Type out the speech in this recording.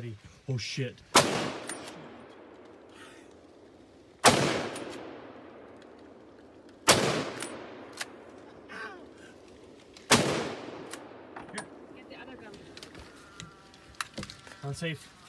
Eddie. Oh shit. Get the other gun. Unsafe.